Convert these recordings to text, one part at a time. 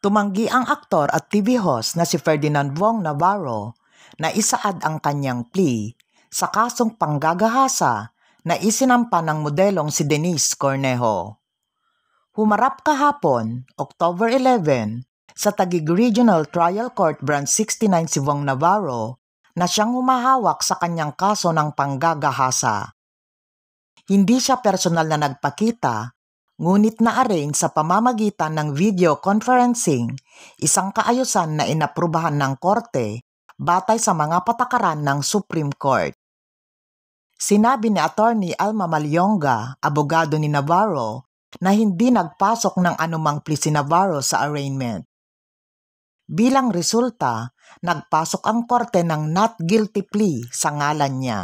Tumanggi ang aktor at TV host na si Ferdinand Wong Navarro na isaad ang kanyang plea sa kasong panggagahasa na isinampa ng modelong si Denise Cornejo. Humarap kahapon, October 11, sa Taguig Regional Trial Court Branch 69 si Wong Navarro na siyang humahawak sa kanyang kaso ng panggagahasa. Hindi siya personal na nagpakita ngunit na-arrange sa pamamagitan ng video conferencing, isang kaayusan na inaprubahan ng korte batay sa mga patakaran ng Supreme Court. Sinabi ni Attorney Alma Malyonga, abogado ni Navarro, na hindi nagpasok ng anumang plea si Navarro sa arraignment. Bilang resulta, nagpasok ang korte ng not guilty plea sa ngalan niya.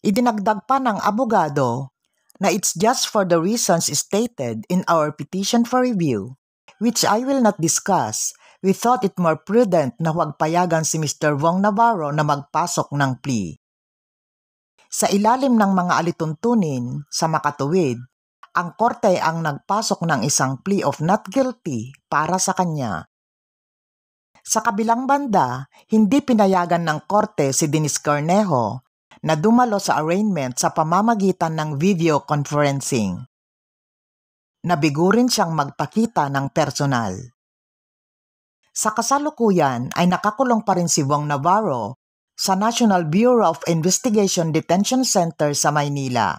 Idinagdag pa ng abogado na it's just for the reasons stated in our petition for review, which I will not discuss, we thought it more prudent na huwag payagan si Mr. Wong Navarro na magpasok ng plea. Sa ilalim ng mga alituntunin sa makatuwid, ang korte ang nagpasok ng isang plea of not guilty para sa kanya. Sa kabilang banda, hindi pinayagan ng korte si Dennis Cornejo na dumalo sa arraignment sa pamamagitan ng video conferencing. Nabigurin siyang magpakita ng personal. Sa kasalukuyan ay nakakulong pa rin si Wong Navarro sa National Bureau of Investigation Detention Center sa Maynila.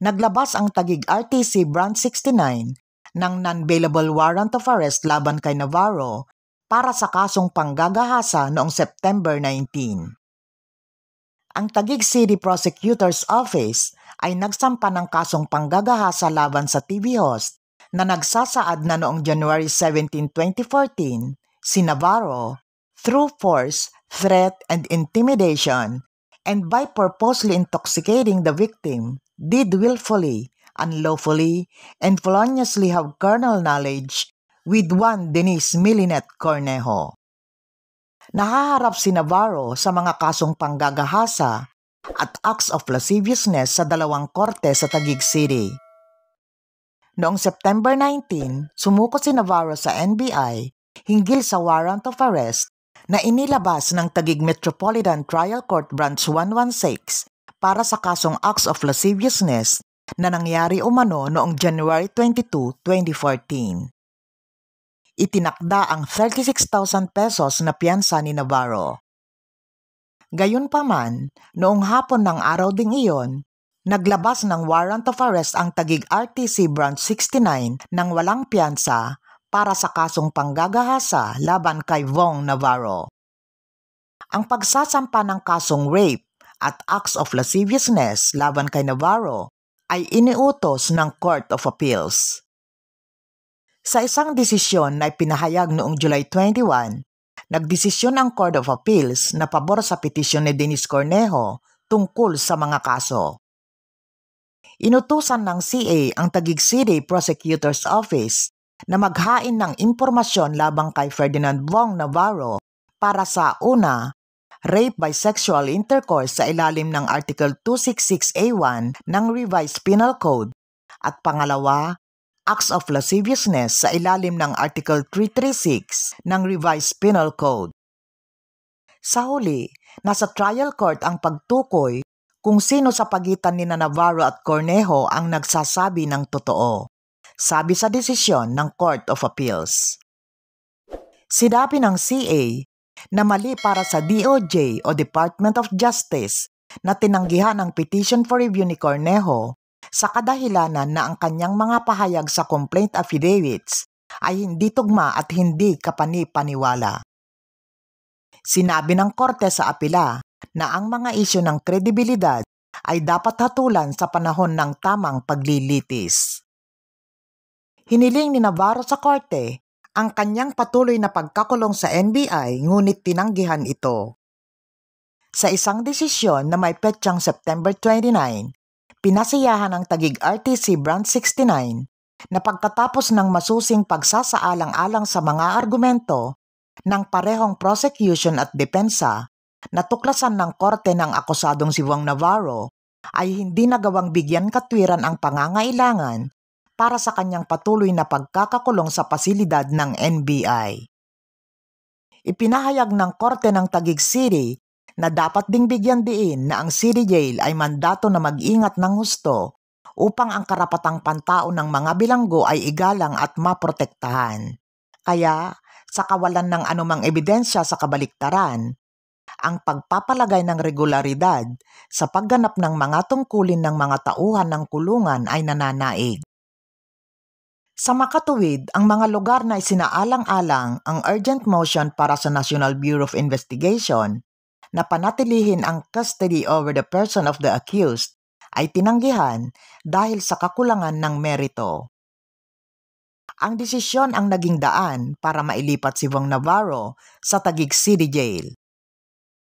Naglabas ang Tagig RTC Branch 69 ng non-bailable warrant of arrest laban kay Navarro para sa kasong panggagahasa noong September 19 ang Taguig City Prosecutor's Office ay nagsampa ng kasong panggagahasa laban sa TV host na nagsasaad na noong January 17, 2014, si Navarro, through force, threat, and intimidation, and by purposely intoxicating the victim, did willfully, unlawfully, and feloniously have carnal knowledge with one Denise Milinet Cornejo nahaharap si Navarro sa mga kasong panggagahasa at acts of lasciviousness sa dalawang korte sa Taguig City. Noong September 19, sumuko si Navarro sa NBI hinggil sa warrant of arrest na inilabas ng Taguig Metropolitan Trial Court Branch 116 para sa kasong acts of lasciviousness na nangyari umano noong January 22, 2014 itinakda ang 36,000 pesos na piyansa ni Navarro. Gayunpaman, noong hapon ng araw ding iyon, naglabas ng warrant of arrest ang Tagig RTC Branch 69 ng walang piyansa para sa kasong panggagahasa laban kay Vong Navarro. Ang pagsasampa ng kasong rape at acts of lasciviousness laban kay Navarro ay iniutos ng Court of Appeals. Sa isang desisyon na ipinahayag noong July 21, nagdesisyon ang Court of Appeals na pabor sa petisyon ni Dennis Cornejo tungkol sa mga kaso. Inutusan ng CA ang Taguig City Prosecutor's Office na maghain ng impormasyon labang kay Ferdinand Wong Navarro para sa una, rape by sexual intercourse sa ilalim ng Article 266A1 ng Revised Penal Code at pangalawa, acts of lasciviousness sa ilalim ng Article 336 ng Revised Penal Code. Sa huli, nasa trial court ang pagtukoy kung sino sa pagitan ni Navarro at Cornejo ang nagsasabi ng totoo, sabi sa desisyon ng Court of Appeals. Sinabi ng CA na mali para sa DOJ o Department of Justice na tinanggihan ang petition for review ni Cornejo sa kadahilanan na ang kanyang mga pahayag sa complaint affidavits ay hindi tugma at hindi kapani-paniwala. Sinabi ng korte sa apila na ang mga isyo ng kredibilidad ay dapat hatulan sa panahon ng tamang paglilitis. Hiniling ni Navarro sa korte ang kanyang patuloy na pagkakulong sa NBI ngunit tinanggihan ito. Sa isang desisyon na may petsang September 29, pinasiyahan ng Tagig RTC Branch 69 na pagkatapos ng masusing pagsasaalang-alang sa mga argumento ng parehong prosecution at depensa, natuklasan ng korte ng akusadong si Wong Navarro ay hindi nagawang bigyan katwiran ang pangangailangan para sa kanyang patuloy na pagkakakulong sa pasilidad ng NBI. Ipinahayag ng Korte ng Taguig City na dapat ding bigyan diin na ang city jail ay mandato na mag-ingat ng husto upang ang karapatang pantao ng mga bilanggo ay igalang at maprotektahan. Kaya, sa kawalan ng anumang ebidensya sa kabaliktaran, ang pagpapalagay ng regularidad sa pagganap ng mga tungkulin ng mga tauhan ng kulungan ay nananaig. Sa makatuwid, ang mga lugar na isinaalang-alang ang urgent motion para sa National Bureau of Investigation na panatilihin ang custody over the person of the accused ay tinanggihan dahil sa kakulangan ng merito. Ang desisyon ang naging daan para mailipat si Vong Navarro sa Taguig City Jail.